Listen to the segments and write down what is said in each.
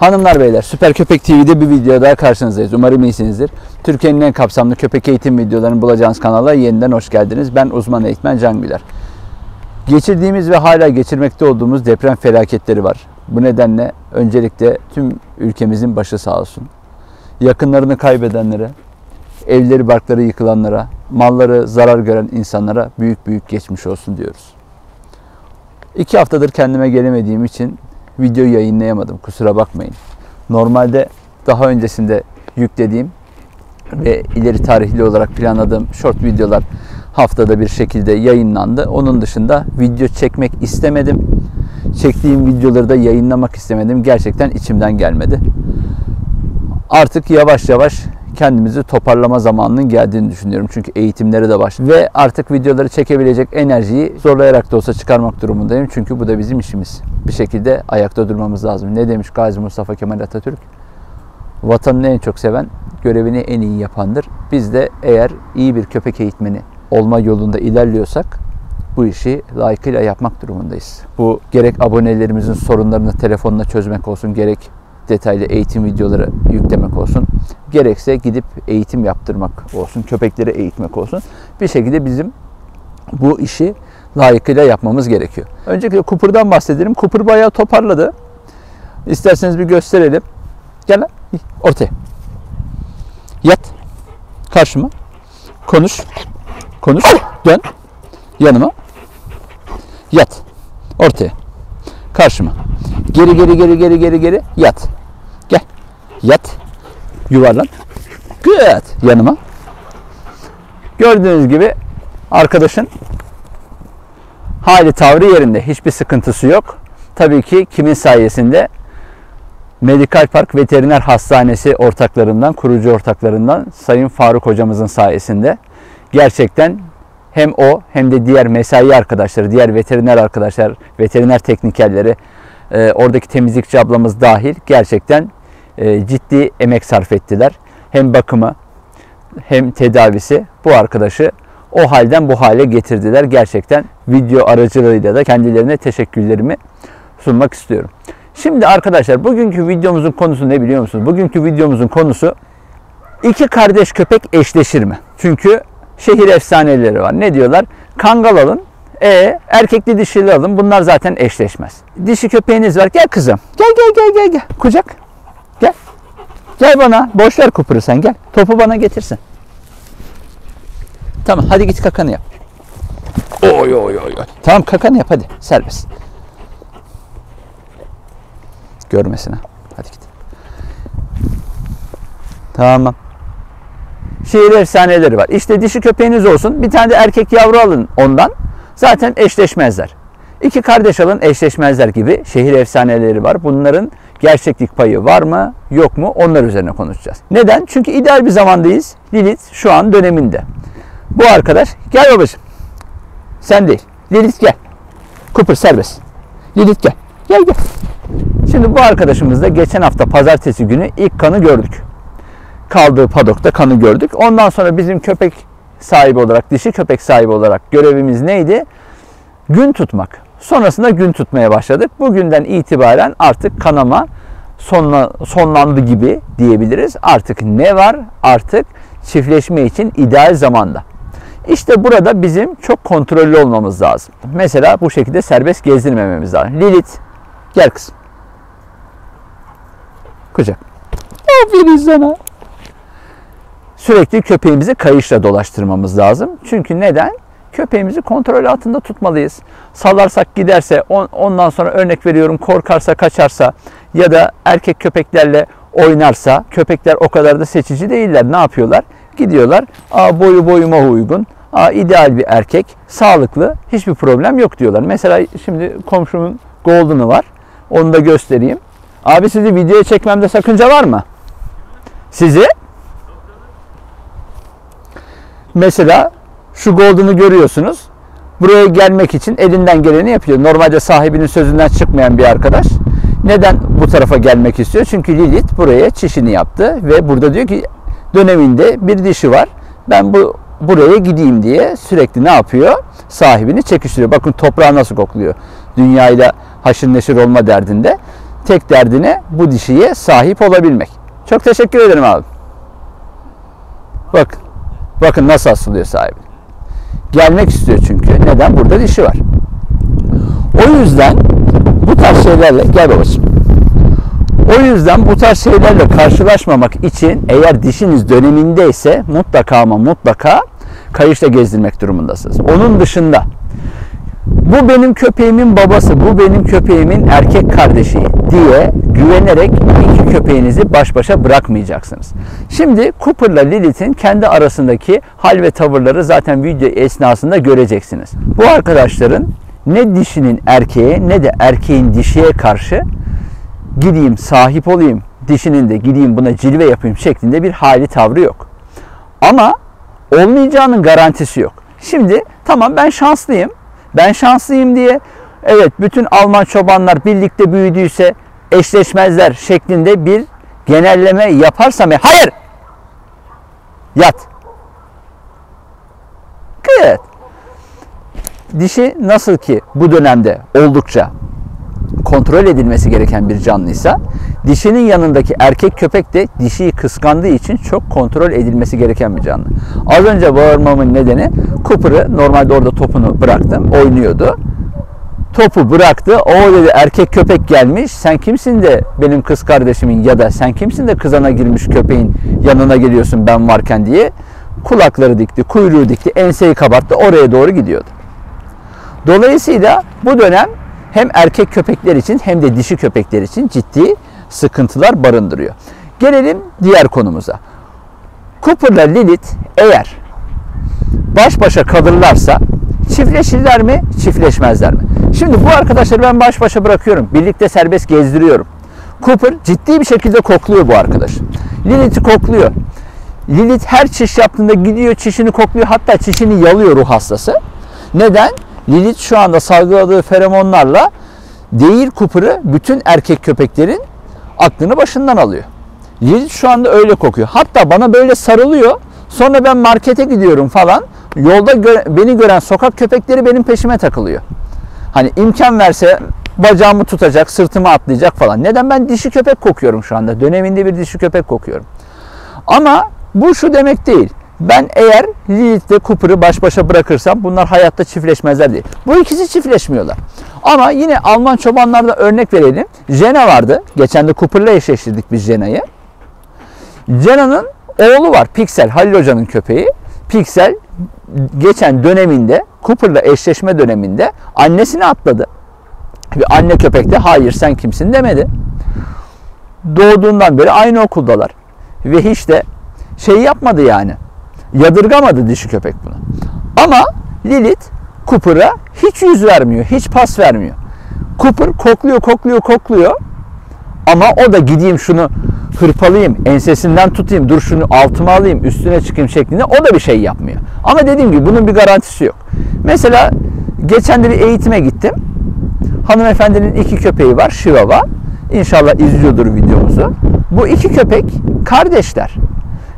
Hanımlar beyler Süper Köpek TV'de bir video daha karşınızdayız. Umarım iyisinizdir. Türkiye'nin en kapsamlı köpek eğitim videolarını bulacağınız kanala yeniden hoş geldiniz. Ben uzman eğitmen Can Güler. Geçirdiğimiz ve hala geçirmekte olduğumuz deprem felaketleri var. Bu nedenle öncelikle tüm ülkemizin başı sağ olsun. Yakınlarını kaybedenlere, evleri barkları yıkılanlara, malları zarar gören insanlara büyük büyük geçmiş olsun diyoruz. İki haftadır kendime gelemediğim için video yayınlayamadım. Kusura bakmayın. Normalde daha öncesinde yüklediğim ve ileri tarihli olarak planladığım short videolar haftada bir şekilde yayınlandı. Onun dışında video çekmek istemedim. Çektiğim videoları da yayınlamak istemedim. Gerçekten içimden gelmedi. Artık yavaş yavaş kendimizi toparlama zamanının geldiğini düşünüyorum. Çünkü eğitimleri de baş ve artık videoları çekebilecek enerjiyi zorlayarak da olsa çıkarmak durumundayım. Çünkü bu da bizim işimiz. Bir şekilde ayakta durmamız lazım. Ne demiş Gazi Mustafa Kemal Atatürk? Vatanını en çok seven, görevini en iyi yapandır. Biz de eğer iyi bir köpek eğitmeni olma yolunda ilerliyorsak bu işi layıkıyla yapmak durumundayız. Bu gerek abonelerimizin sorunlarını telefonla çözmek olsun, gerek detaylı eğitim videoları yüklemek olsun. Gerekse gidip eğitim yaptırmak olsun, köpekleri eğitmek olsun. Bir şekilde bizim bu işi layıkıyla yapmamız gerekiyor. Öncelikle Cooper'dan bahsedelim. Cooper bayağı toparladı. İsterseniz bir gösterelim. Gel. Ortaya. Yat. Karşıma. Konuş. Konuş. Dön. Yanıma. Yat. Ortaya. Karşıma. Geri geri geri geri geri geri. Yat. Yat. Yuvarlan. Good. Yanıma. Gördüğünüz gibi arkadaşın hali tavrı yerinde. Hiçbir sıkıntısı yok. Tabii ki kimin sayesinde? Medikal Park Veteriner Hastanesi ortaklarından, kurucu ortaklarından Sayın Faruk hocamızın sayesinde gerçekten hem o hem de diğer mesai arkadaşları, diğer veteriner arkadaşlar, veteriner teknikerleri, e, oradaki temizlikçi ablamız dahil gerçekten ciddi emek sarf ettiler. Hem bakımı hem tedavisi bu arkadaşı o halden bu hale getirdiler. Gerçekten video aracılığıyla da kendilerine teşekkürlerimi sunmak istiyorum. Şimdi arkadaşlar bugünkü videomuzun konusu ne biliyor musunuz? Bugünkü videomuzun konusu iki kardeş köpek eşleşir mi? Çünkü şehir efsaneleri var. Ne diyorlar? Kangal alın, e erkekli dişili alın. Bunlar zaten eşleşmez. Dişi köpeğiniz var. Gel kızım. Gel gel gel gel gel. Kucak. Gel. Gel bana. Boş ver kupuru sen gel. Topu bana getirsin. Tamam hadi git kakanı yap. Oy oy oy. Tamam kakanı yap hadi. Serbest. Görmesin ha. Hadi git. Tamam. Şehir efsaneleri var. İşte dişi köpeğiniz olsun. Bir tane de erkek yavru alın ondan. Zaten eşleşmezler. İki kardeş alın eşleşmezler gibi şehir efsaneleri var. Bunların gerçeklik payı var mı yok mu onlar üzerine konuşacağız. Neden? Çünkü ideal bir zamandayız. Lilith şu an döneminde. Bu arkadaş gel babacığım. Sen değil. Lilith gel. Cooper serbest. Lilith gel. Gel gel. Şimdi bu arkadaşımızda geçen hafta pazartesi günü ilk kanı gördük. Kaldığı padokta kanı gördük. Ondan sonra bizim köpek sahibi olarak, dişi köpek sahibi olarak görevimiz neydi? Gün tutmak. Sonrasında gün tutmaya başladık. Bugünden itibaren artık kanama sonla, sonlandı gibi diyebiliriz. Artık ne var? Artık çiftleşme için ideal zamanda. İşte burada bizim çok kontrollü olmamız lazım. Mesela bu şekilde serbest gezdirmememiz lazım. Lilith gel kızım. Kucak. Aferin sana. Sürekli köpeğimizi kayışla dolaştırmamız lazım. Çünkü neden? Köpeğimizi kontrol altında tutmalıyız. Salarsak giderse ondan sonra örnek veriyorum korkarsa kaçarsa ya da erkek köpeklerle oynarsa köpekler o kadar da seçici değiller. Ne yapıyorlar? Gidiyorlar. Aa, boyu boyuma uygun. Aa, ideal bir erkek. Sağlıklı. Hiçbir problem yok diyorlar. Mesela şimdi komşumun Golden'ı var. Onu da göstereyim. Abi sizi videoya çekmemde sakınca var mı? Sizi? Mesela şu Golden'ı görüyorsunuz. Buraya gelmek için elinden geleni yapıyor. Normalde sahibinin sözünden çıkmayan bir arkadaş. Neden bu tarafa gelmek istiyor? Çünkü Lilith buraya çişini yaptı ve burada diyor ki döneminde bir dişi var. Ben bu buraya gideyim diye sürekli ne yapıyor? Sahibini çekiştiriyor. Bakın toprağı nasıl kokluyor. Dünyayla haşır neşir olma derdinde. tek derdine bu dişiye sahip olabilmek. Çok teşekkür ederim abi. Bakın. Bakın nasıl asılıyor sahibi. Gelmek istiyor çünkü. Neden? Burada dişi var. O yüzden bu tarz şeylerle gel babacığım. O yüzden bu tarz şeylerle karşılaşmamak için eğer dişiniz dönemindeyse mutlaka ama mutlaka kayışla gezdirmek durumundasınız. Onun dışında bu benim köpeğimin babası, bu benim köpeğimin erkek kardeşi diye güvenerek köpeğinizi baş başa bırakmayacaksınız. Şimdi Cooper'la Lilith'in kendi arasındaki hal ve tavırları zaten video esnasında göreceksiniz. Bu arkadaşların ne dişinin erkeğe ne de erkeğin dişiye karşı gideyim sahip olayım, dişinin de gideyim buna cilve yapayım şeklinde bir hali tavrı yok. Ama olmayacağının garantisi yok. Şimdi tamam ben şanslıyım. Ben şanslıyım diye evet bütün Alman çobanlar birlikte büyüdüyse eşleşmezler şeklinde bir genelleme yaparsam hayır yat evet dişi nasıl ki bu dönemde oldukça kontrol edilmesi gereken bir canlıysa dişinin yanındaki erkek köpek de dişiyi kıskandığı için çok kontrol edilmesi gereken bir canlı. Az önce bağırmamın nedeni Cooper'ı normalde orada topunu bıraktım oynuyordu. Topu bıraktı. O dedi erkek köpek gelmiş. Sen kimsin de benim kız kardeşimin ya da sen kimsin de kızana girmiş köpeğin yanına geliyorsun ben varken diye kulakları dikti, kuyruğu dikti, enseyi kabarttı. Oraya doğru gidiyordu. Dolayısıyla bu dönem hem erkek köpekler için hem de dişi köpekler için ciddi sıkıntılar barındırıyor. Gelelim diğer konumuza. Cooper'la Lilith eğer baş başa kalırlarsa çiftleşirler mi, çiftleşmezler mi? Şimdi bu arkadaşları ben baş başa bırakıyorum. Birlikte serbest gezdiriyorum. Cooper ciddi bir şekilde kokluyor bu arkadaş. Lilith'i kokluyor. Lilith her çiş yaptığında gidiyor çişini kokluyor. Hatta çişini yalıyor ruh hastası. Neden? Lilith şu anda salgıladığı feromonlarla değil Cooper'ı bütün erkek köpeklerin aklını başından alıyor. Lilith şu anda öyle kokuyor. Hatta bana böyle sarılıyor. Sonra ben markete gidiyorum falan. Yolda gö- beni gören sokak köpekleri benim peşime takılıyor. Hani imkan verse bacağımı tutacak, sırtımı atlayacak falan. Neden? Ben dişi köpek kokuyorum şu anda. Döneminde bir dişi köpek kokuyorum. Ama bu şu demek değil. Ben eğer Lilith ve Cooper'ı baş başa bırakırsam bunlar hayatta çiftleşmezler değil. Bu ikisi çiftleşmiyorlar. Ama yine Alman çobanlarda örnek verelim. Jena vardı. Geçen de Cooper'la eşleştirdik biz Jena'yı. Jena'nın oğlu var. Pixel, Halil Hoca'nın köpeği. Pixel geçen döneminde Cooper'la eşleşme döneminde annesini atladı. Bir anne köpek de hayır sen kimsin demedi. Doğduğundan beri aynı okuldalar. Ve hiç de şey yapmadı yani. Yadırgamadı dişi köpek bunu. Ama Lilith Cooper'a hiç yüz vermiyor, hiç pas vermiyor. Cooper kokluyor, kokluyor, kokluyor. Ama o da gideyim şunu hırpalayayım, ensesinden tutayım, dur şunu altıma alayım, üstüne çıkayım şeklinde o da bir şey yapmıyor. Ama dediğim gibi bunun bir garantisi yok. Mesela geçen de bir eğitime gittim. Hanımefendinin iki köpeği var, Chihuahua. İnşallah izliyordur videomuzu. Bu iki köpek kardeşler.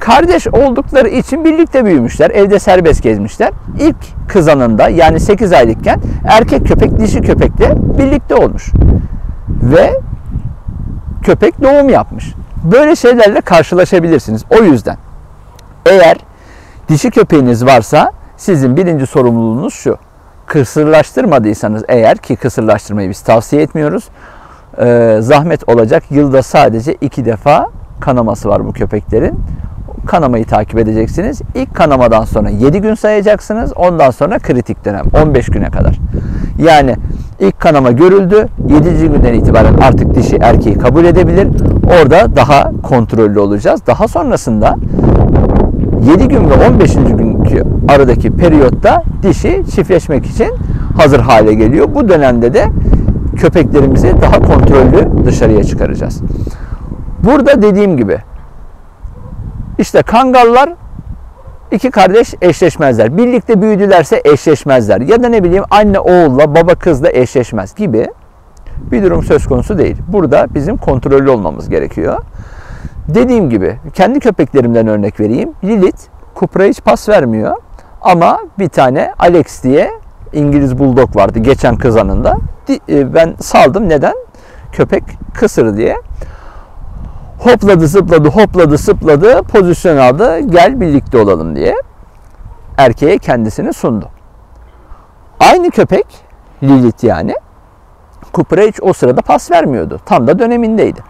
Kardeş oldukları için birlikte büyümüşler. Evde serbest gezmişler. İlk kızanında yani 8 aylıkken erkek köpek dişi köpekle birlikte olmuş. Ve köpek doğum yapmış. Böyle şeylerle karşılaşabilirsiniz. O yüzden eğer dişi köpeğiniz varsa sizin birinci sorumluluğunuz şu. Kısırlaştırmadıysanız eğer ki kısırlaştırmayı biz tavsiye etmiyoruz. Ee, zahmet olacak. Yılda sadece iki defa kanaması var bu köpeklerin. Kanamayı takip edeceksiniz. İlk kanamadan sonra 7 gün sayacaksınız. Ondan sonra kritik dönem 15 güne kadar. Yani ilk kanama görüldü. 7. günden itibaren artık dişi erkeği kabul edebilir. Orada daha kontrollü olacağız. Daha sonrasında 7 gün ve 15. günkü aradaki periyotta dişi çiftleşmek için hazır hale geliyor. Bu dönemde de köpeklerimizi daha kontrollü dışarıya çıkaracağız. Burada dediğim gibi işte kangallar iki kardeş eşleşmezler. Birlikte büyüdülerse eşleşmezler. Ya da ne bileyim anne oğulla baba kızla eşleşmez gibi bir durum söz konusu değil. Burada bizim kontrollü olmamız gerekiyor. Dediğim gibi kendi köpeklerimden örnek vereyim. Lilith Cooper'a hiç pas vermiyor. Ama bir tane Alex diye İngiliz Bulldog vardı geçen kızanında. Ben saldım. Neden? köpek kısır diye. Hopladı zıpladı hopladı zıpladı pozisyon aldı gel birlikte olalım diye erkeğe kendisini sundu. Aynı köpek Lilith yani Cooper'a hiç o sırada pas vermiyordu. Tam da dönemindeydi.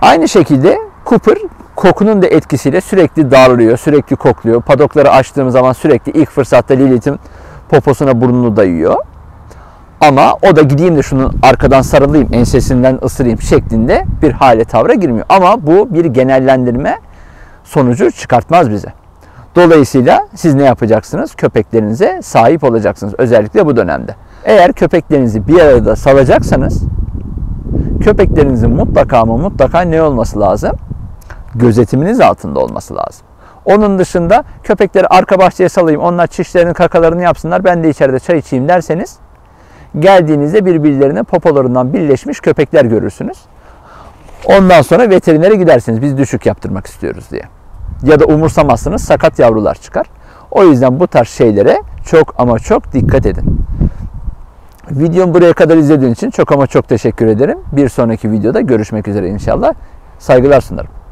Aynı şekilde Cooper kokunun da etkisiyle sürekli darlıyor, sürekli kokluyor. Padokları açtığım zaman sürekli ilk fırsatta Lilith'in poposuna burnunu dayıyor. Ama o da gideyim de şunun arkadan sarılayım, ensesinden ısırayım şeklinde bir hale tavra girmiyor. Ama bu bir genellendirme sonucu çıkartmaz bize. Dolayısıyla siz ne yapacaksınız? Köpeklerinize sahip olacaksınız. Özellikle bu dönemde. Eğer köpeklerinizi bir arada salacaksanız köpeklerinizin mutlaka ama mutlaka ne olması lazım? Gözetiminiz altında olması lazım. Onun dışında köpekleri arka bahçeye salayım, onlar çişlerini kakalarını yapsınlar, ben de içeride çay içeyim derseniz geldiğinizde birbirlerine popolarından birleşmiş köpekler görürsünüz. Ondan sonra veterinere gidersiniz biz düşük yaptırmak istiyoruz diye. Ya da umursamazsınız sakat yavrular çıkar. O yüzden bu tarz şeylere çok ama çok dikkat edin. Videomu buraya kadar izlediğin için çok ama çok teşekkür ederim. Bir sonraki videoda görüşmek üzere inşallah. Saygılar sunarım.